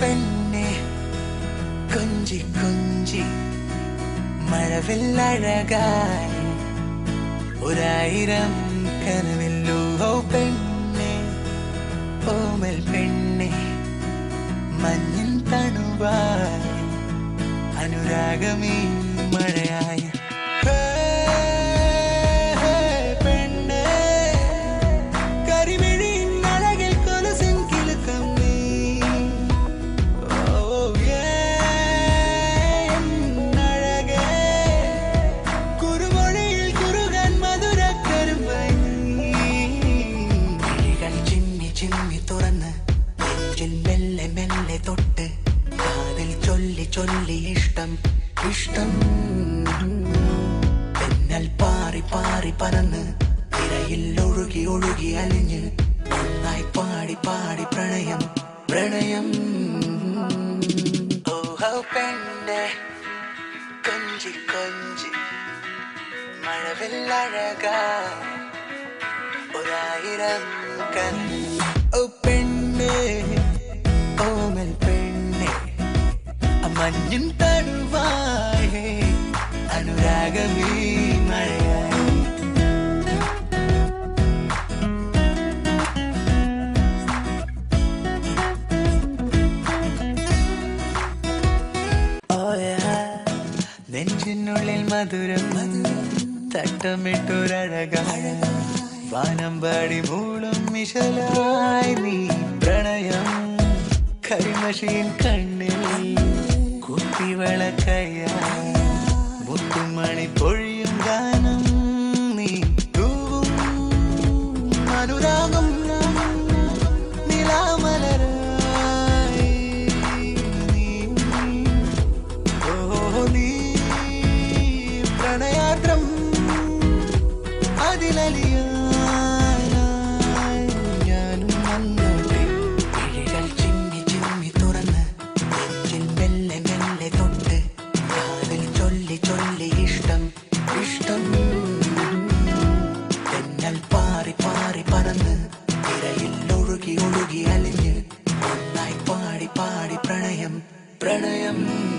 പെണ്ണെ കൊഞ്ചി കൊഞ്ചി മഴവില്ലഴകായി. ഒരായിരം കനവില്ലോ പെണ്ണെ ഓമൽ പെണ്ണെ മഞ്ഞിൻ തണുവായി. അനുരാഗമേ മഴയായി. ചിമ്മി തുറന്ന് നെഞ്ചിൽ മെല്ലെ മെല്ലെ തൊട്ട് കാതിൽ ചൊല്ലി ചൊല്ലി ഇഷ്ടം ഇഷ്ടം. തെന്നൽ പാറി പാറി പറന്ന് തിരയിൽ ഒഴുകി ഒഴുകി അലിഞ്ഞ് ഒന്നായി പാടി പാടി പ്രണയം പ്രണയം. ഓഹോ പെണ്ണെ കൊഞ്ചി കൊഞ്ചി മഴവില്ലഴകായി ഒരായിരം കൻ മഞ്ഞും തണുവായേ അനുരാഗമീ മഴയായി. നെഞ്ചിനുള്ളിൽ മധുരം തട്ടമിട്ടൊരഴകം വാനം പാടി മൂളും നീ പ്രണയം കരിമഷീൻ കണ്ണിൽ കുപ്പിവളക്കയ്യ പൊഴിയും ഗാനം നീ അനുരാഗം നിലാമലരായി നീ. ഓ നീ പ്രണയാത്രം അതിലലിയാനായി ഒഴുകി ഒഴുകി അലിഞ്ഞ്. നന്നായി പാടി പാടി പ്രണയം പ്രണയം.